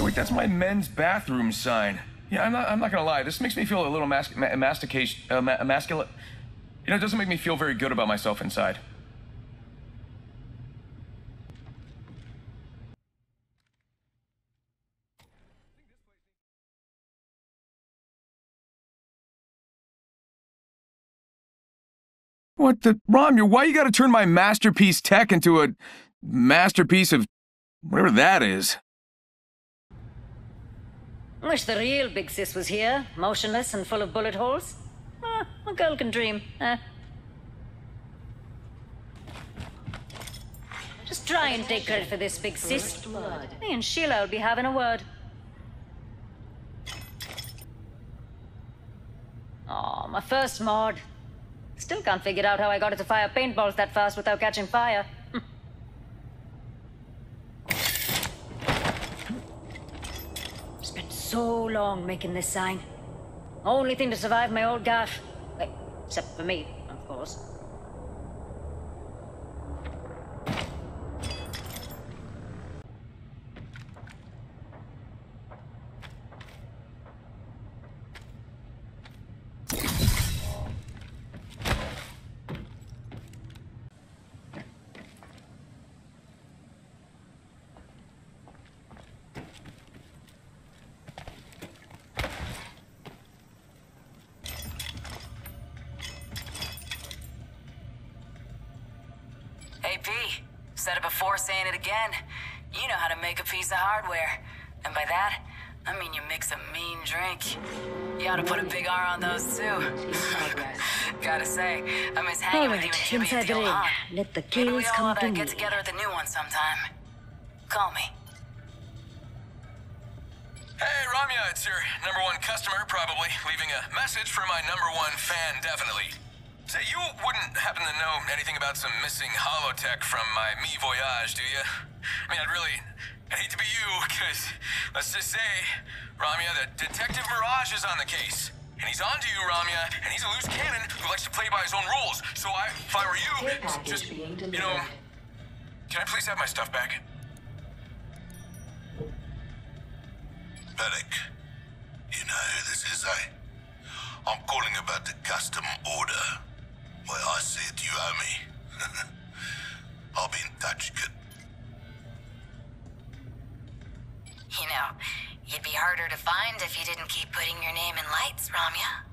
Wait, that's my men's bathroom sign. Yeah, I'm not. I'm not gonna lie. This makes me feel a little mas- ma- mastication, uh, ma-. You know, it doesn't make me feel very good about myself inside. What the Ramya? Why you gotta turn my masterpiece tech into a masterpiece of whatever that is? Wish the real big sis was here, motionless and full of bullet holes. Ah, a girl can dream. Eh? Just try and take credit for this, big sis. Me and Sheila will be having a word. Oh, my first mod. Still can't figure out how I got it to fire paintballs that fast without catching fire. So long making this sign. Only thing to survive my old gaff. Except for me, of course. AP, said it before, saying it again. You know how to make a piece of hardware. And by that, I mean you mix a mean drink. You ought to put a big R on those too. Gotta say, I miss hanging with you Alright, and Jimmy inside at the the old Let the Maybe we all come ought to to me. get together at the new one sometime. Call me. Hey, Ramya, it's your number one customer, probably, leaving a message for my number one fan, definitely. Say, you wouldn't happen to know anything about some missing holotech from my Mi Voyage, do you? I mean, I'd really I'd hate to be you, because let's just say, Ramya, that Detective Mirage is on the case. And he's on to you, Ramya, and he's a loose cannon who likes to play by his own rules. So I, if I were you, just, you know, can I please have my stuff back? Panic. You know who this is, eh? I'm calling about the custom order. I said you owe me. I'll be in touch, kid. You know, you'd be harder to find if you didn't keep putting your name in lights, Ramya.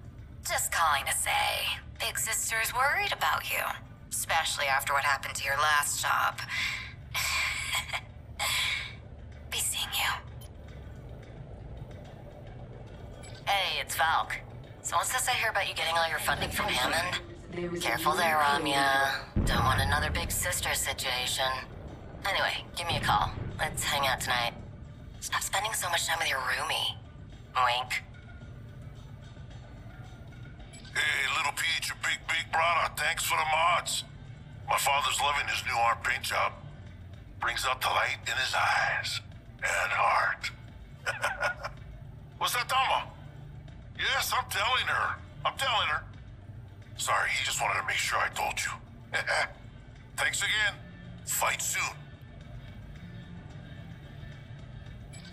Just calling to say, Big Sister's worried about you. Especially after what happened to your last job. be seeing you. Hey, it's Valk. So what's this I hear about you getting all your funding from Hammond? Careful there, Ramya. Don't want another Big Sister situation. Anyway, give me a call. Let's hang out tonight. Stop spending so much time with your roomie. Wink. Hey, little Peach, your big, big brother. Thanks for the mods. My father's loving his new art paint job. Brings out the light in his eyes and heart. What's that, Dama? Yes, I'm telling her. I'm telling her. Sorry, he just wanted to make sure I told you. Thanks again. Fight soon.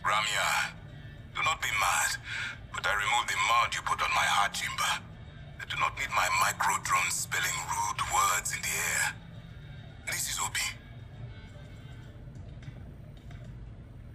Ramya, do not be mad, but I removed the mod you put on my heart chamber. I do not need my micro drone spelling rude words in the air. This is Obi.